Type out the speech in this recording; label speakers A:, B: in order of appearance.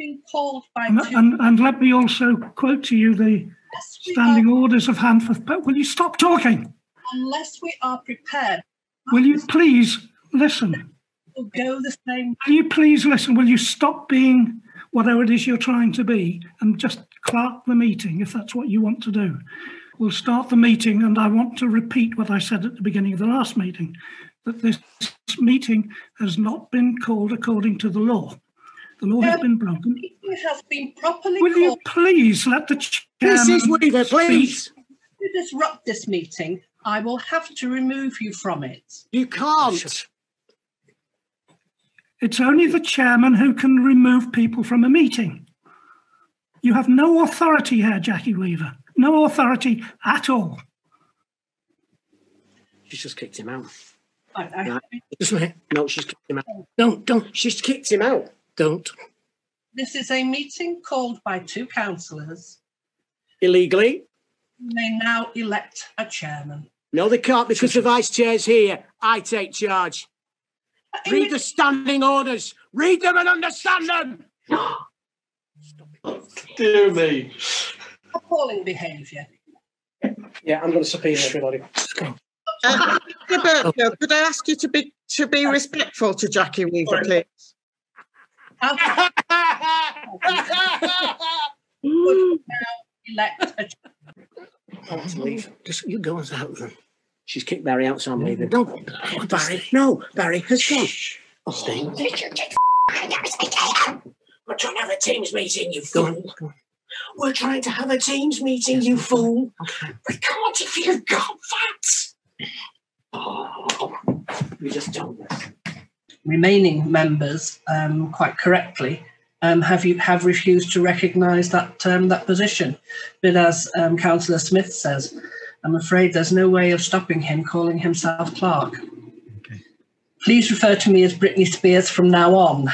A: been called by
B: And, and, and let me also quote to you the
A: unless
B: standing
A: are-
B: orders of Handforth. But will you stop talking?
A: Unless we are prepared,
B: Will you please listen?
A: we'll go the same.
B: Will you please listen? Will you stop being whatever it is you're trying to be and just clerk the meeting if that's what you want to do? We'll start the meeting, and I want to repeat what I said at the beginning of the last meeting that this meeting has not been called according to the law. The law has been broken.
A: Meeting has been properly
B: Will you please let the chairman
C: Mrs. Weaver,
B: speak?
C: please.
A: If you disrupt this meeting, I will have to remove you from it.
C: You can't.
B: It's only the chairman who can remove people from a meeting. You have no authority here, Jackie Weaver. No authority at all.
C: She's just kicked him out.
A: I, I,
C: Right. Just a. No, she's kicked him out. Oh. Don't, don't. She's kicked him out. Don't.
A: This is a meeting called by two councillors.
C: Illegally.
A: They now elect a chairman.
C: No, they can't because the vice chair's here. I take charge. Read the standing orders. Read them and understand them.
D: Dear me.
A: Appalling behaviour.
C: Yeah, I'm going to subpoena everybody.
E: Uh, Mr. Burkill, could I ask you to be to be respectful to Jackie Weaver, please?
A: Would now elect a
C: I leave. Just you go and out then. She's kicked Barry out, so I'm leaving. No, Barry. No, Barry has gone. Oh. Stay. We're trying to have a Teams meeting, you fool. We're trying to have a Teams meeting, you fool. We can't if you've got that. Oh, you just told us.
A: Remaining members, um, quite correctly, um, have you have refused to recognise that um, that position. But as um, Councillor Smith says, I'm afraid there's no way of stopping him calling himself clerk. Please refer to me as Britney Spears from now on.